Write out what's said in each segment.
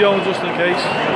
just in case.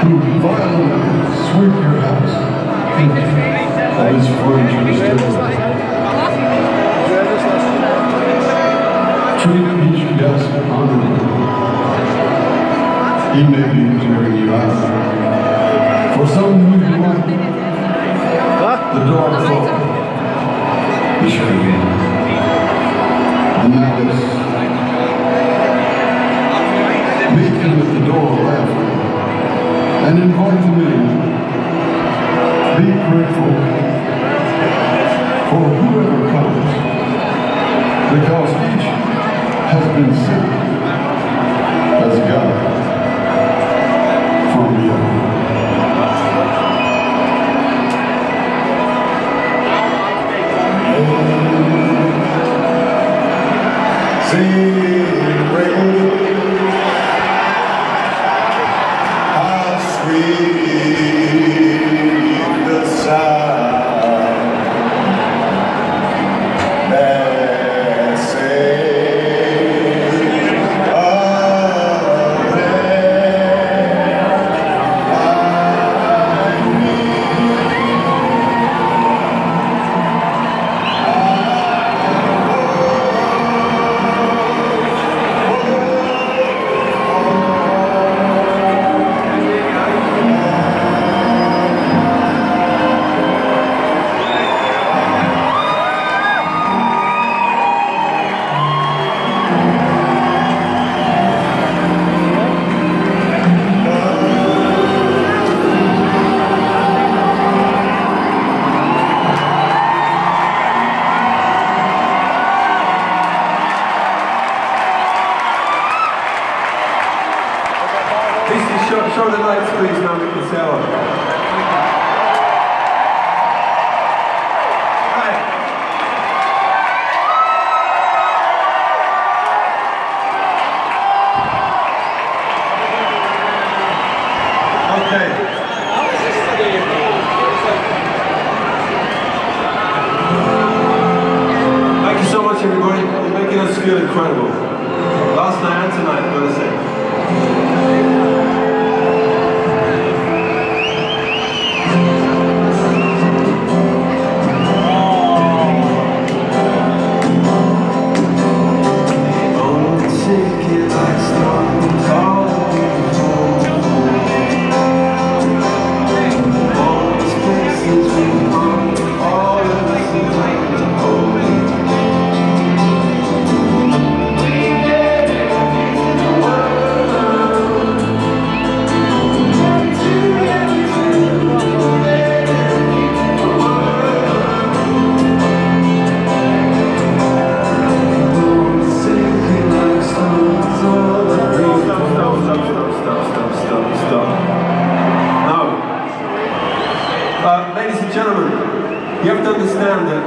Who violently sweep your house of its furniture still. Treat each guest honorably. He may be clearing you out. For some might the door closed. Be sure you and invite me. Be grateful for whoever comes because each has been show, the lights, please, now we can sell you have to understand that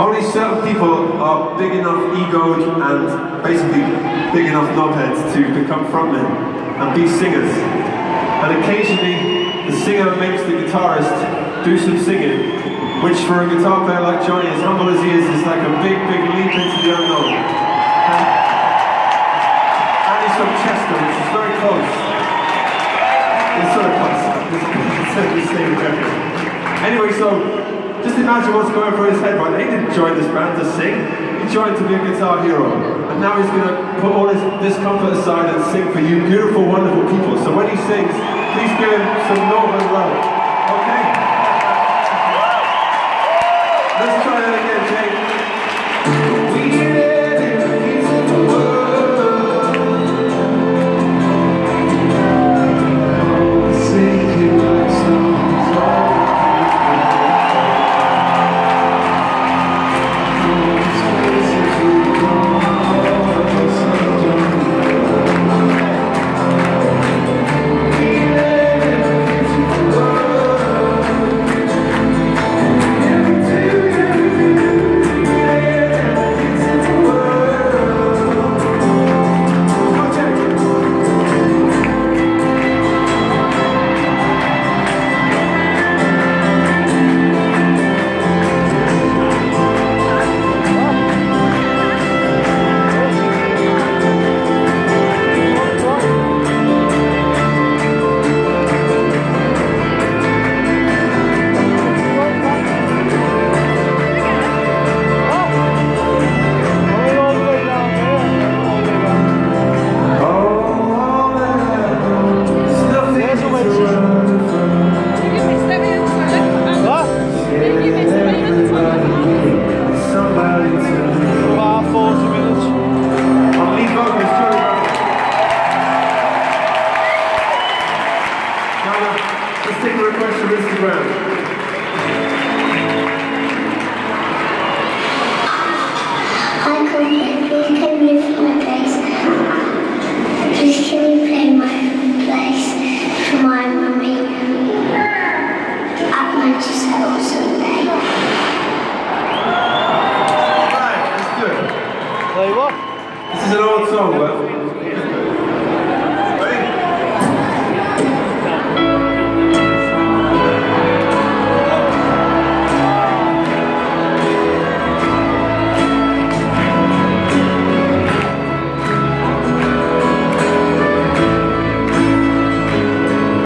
only certain people are big enough egoed and basically big enough knobheads to become frontmen and be singers. And occasionally, the singer makes the guitarist do some singing, which for a guitar player like Jonny, as humble as he is, is like a big, big leap into the unknown. And, and he's from Chester, which is very close. It's sort of close. It's the same area. Anyway, so just imagine what's going through his head right now. He didn't join this band to sing. He joined to be a guitar hero. And now he's going to put all his discomfort aside and sing for you beautiful, wonderful people. So when he sings, please give him some northern love. Okay? Let's try that again, let's take a request from Instagram.